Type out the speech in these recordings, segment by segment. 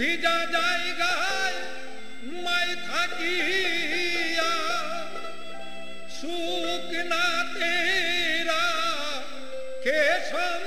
भीजा जाएगा मैं थकिया। सूखना तेरा केशव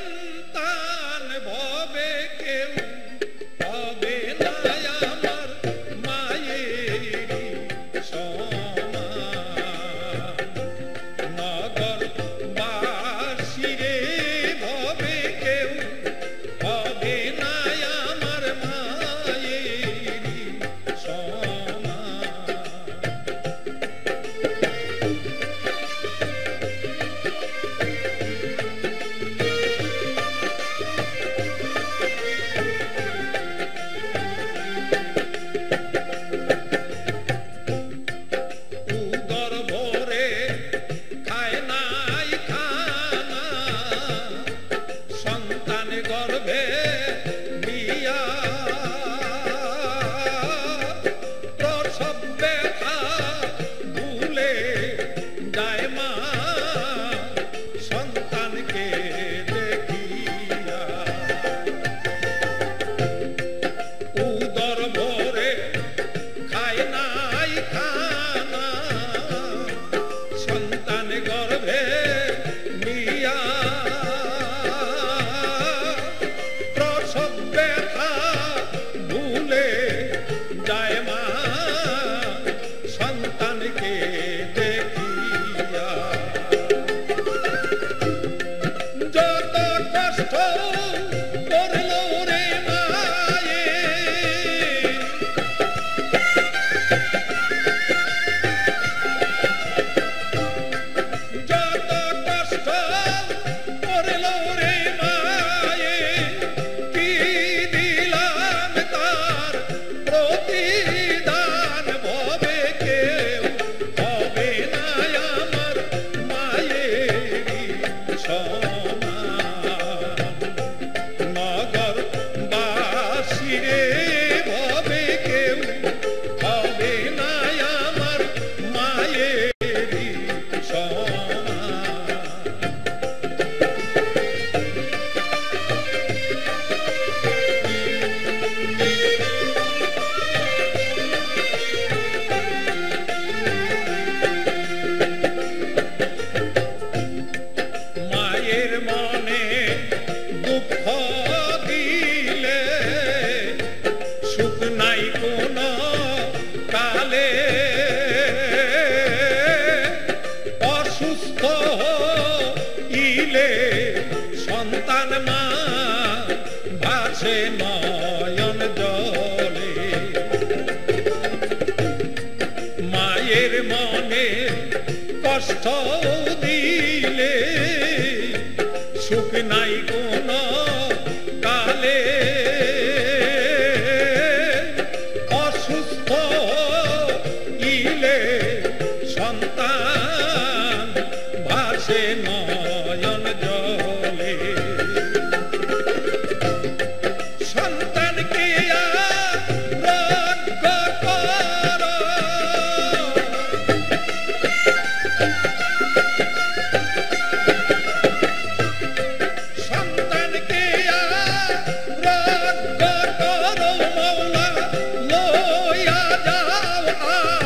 दाएँ পাঠাও দিলে। সুখ নাই কোন কালে। অসুস্থ ইলে সন্তান ভাসে না आजाओ आ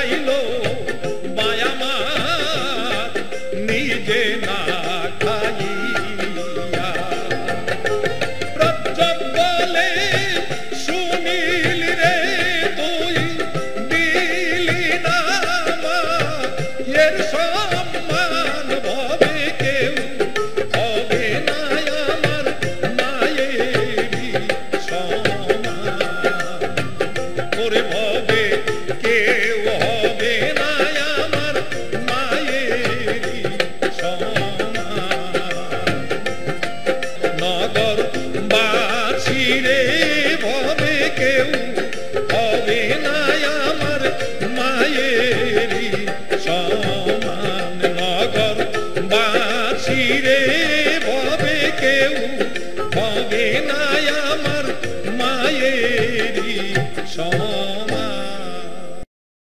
Shiloh. Lady.